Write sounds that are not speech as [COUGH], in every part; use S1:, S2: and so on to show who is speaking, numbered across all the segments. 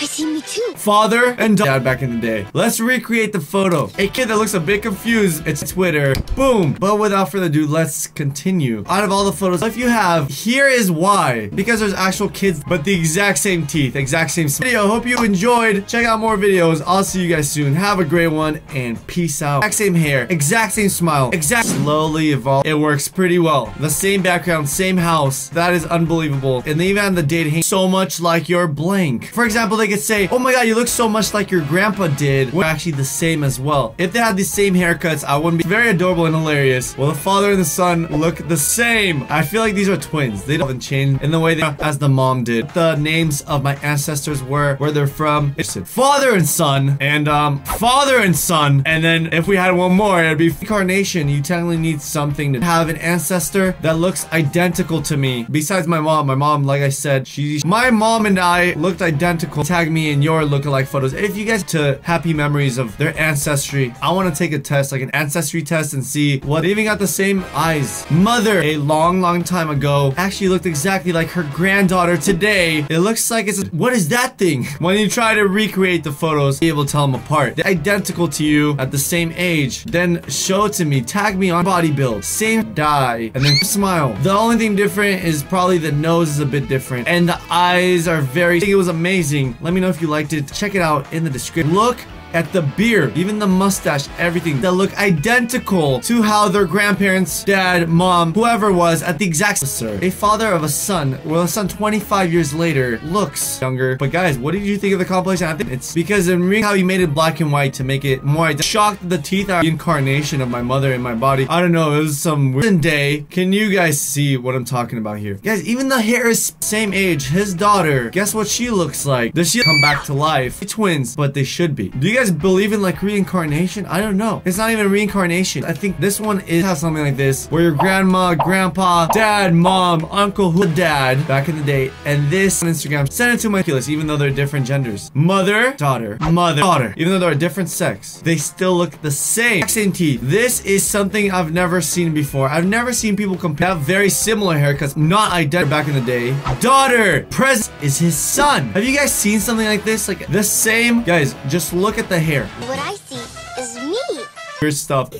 S1: I see me too.
S2: father and dad back in the day. Let's recreate the photo. A kid that looks a bit confused. It's Twitter. Boom. But without further ado, let's continue. Out of all the photos, if you have, here is why. Because there's actual kids, but the exact same teeth, exact same video. Hope you enjoyed. Check out more videos. I'll see you guys soon. Have a great one and peace out. Exact same hair, exact same smile, exact slowly evolve. It works pretty well. The same background, same house. That is unbelievable. And they even have the date so much like your blank. For example, they could say, oh my god, you look so much like your grandpa did. We're actually the same as well. If they had the same haircuts, I wouldn't be very adorable and hilarious. Well, the father and the son look the same. I feel like these are twins. They don't change in the way they as the mom did. The names of my ancestors were, where they're from. It's father and son, and um, father and son. And then if we had one more, it'd be incarnation. You technically need something to have an ancestor that looks identical to me. Besides my mom, my mom, like I said, she, my mom and I looked identical. Tag me in your lookalike photos. If you guys to happy memories of their ancestry, I want to take a test, like an ancestry test, and see what they even got the same eyes. Mother, a long, long time ago, actually looked exactly like her granddaughter today. It looks like it's what is that thing? [LAUGHS] When you try to recreate the photos, be able to tell them apart. They're identical to you at the same age. Then show to me. Tag me on body build. Same die. And then smile. The only thing different is probably the nose is a bit different. And the eyes are very... I think it was amazing. Let me know if you liked it. Check it out in the description. Look at the beard, even the mustache, everything that look identical to how their grandparents, dad, mom, whoever was at the exact sir. A father of a son, well, a son 25 years later looks younger. But guys, what did you think of the compilation? I think it's because in how you made it black and white to make it more shocked the teeth are the incarnation of my mother in my body. I don't know, it was some weird day. Can you guys see what I'm talking about here? Guys, even the hair is same age. His daughter, guess what she looks like? Does she come back to life? Twins, but they should be. Do you guys believe in like reincarnation? I don't know. It's not even reincarnation. I think this one is has something like this where your grandma, grandpa, dad, mom, uncle, who dad back in the day, and this on Instagram send it to my Oculus, even though they're different genders. Mother, daughter, mother, daughter. Even though they're a different sex, they still look the same. Same teeth. This is something I've never seen before. I've never seen people compare have very similar haircuts, not identical back in the day. Daughter, present is his son. Have you guys seen something like this? Like the same? Guys, just look at the hair.
S1: What I see is me.
S2: Weird stuff.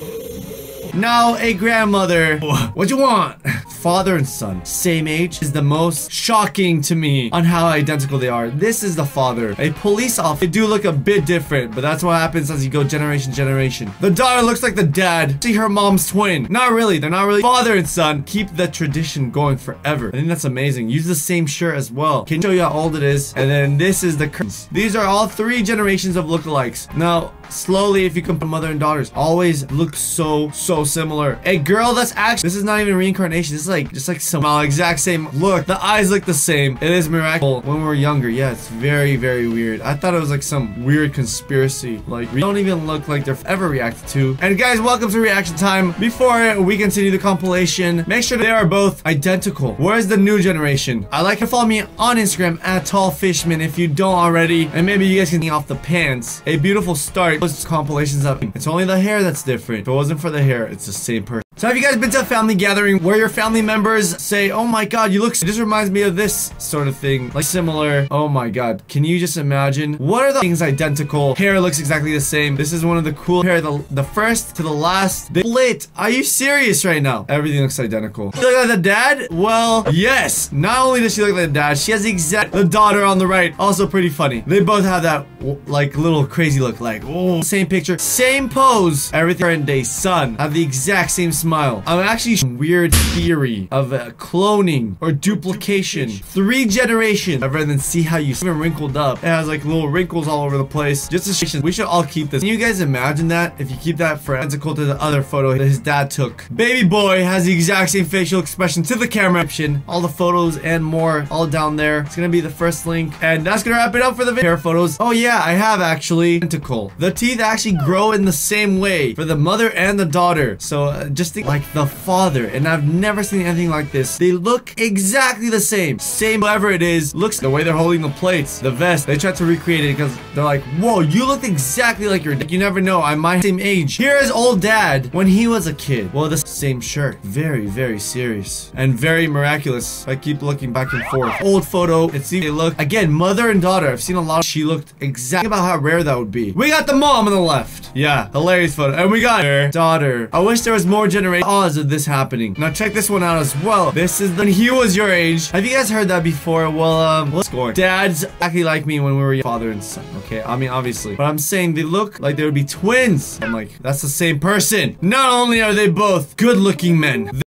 S2: Now a grandmother. What you want? Father and son, same age, is the most shocking to me on how identical they are. This is the father, a police officer. They do look a bit different, but that's what happens as you go generation generation. The daughter looks like the dad. See her mom's twin. Not really. They're not really father and son. Keep the tradition going forever. I think that's amazing. Use the same shirt as well. Can show you how old it is. And then this is the curtains. These are all three generations of lookalikes. Now, slowly if you compare mother and daughters always look so so similar. A girl that's actually this is not even reincarnation. This is like just like some exact same look. The eyes look the same. It is miraculous. When we're younger yeah it's very very weird. I thought it was like some weird conspiracy. Like we don't even look like they're ever reacted to. And guys welcome to reaction time. Before we continue the compilation make sure they are both identical. Where's the new generation? I like to follow me on instagram at talfishman if you don't already. And maybe you guys can get off the pants. A beautiful start. Those compilations up. It's only the hair that's different. If it wasn't for the hair, it's the same person. So have you guys been to a family gathering where your family members say, oh my god, you look, this reminds me of this sort of thing, like similar. Oh my god, can you just imagine? What are the things identical? Hair looks exactly the same. This is one of the cool hair, the, the first to the last. They split. Are you serious right now? Everything looks identical. Look like the dad? Well, yes. Not only does she look like the dad, she has the exact, the daughter on the right. Also pretty funny. They both have that like little crazy look like, oh, same picture, same pose. Everything current day son have the exact same smile. I'm actually weird theory of uh, cloning or duplication. Three generations. Rather than see how you even wrinkled up. It has like little wrinkles all over the place. Just a we should all keep this. Can you guys imagine that? If you keep that identical to the other photo that his dad took. Baby boy has the exact same facial expression to the camera option. All the photos and more all down there. It's gonna be the first link. And that's gonna wrap it up for the video. Photos. Oh yeah, yeah, I have actually. Identical. The teeth actually grow in the same way for the mother and the daughter. So uh, just think like the father. And I've never seen anything like this. They look exactly the same. Same whatever it is. Looks the way they're holding the plates, the vest. They tried to recreate it because they're like, whoa, you look exactly like your dad. You never know. I'm my same age. Here is old dad when he was a kid. Well, the same shirt. Very, very serious. And very miraculous. I keep looking back and forth. Old photo. It seems they look, again, mother and daughter. I've seen a lot. She looked exactly about how rare that would be. We got the mom on the left. Yeah, hilarious photo. And we got her daughter. I wish there was more generation odds of this happening. Now check this one out as well. This is when he was your age. Have you guys heard that before? Well, um, let's score. Dads acting like me when we were father and son. Okay, I mean, obviously. But I'm saying they look like they would be twins. I'm like, that's the same person. Not only are they both good looking men,